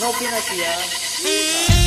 No opina aqui, ah.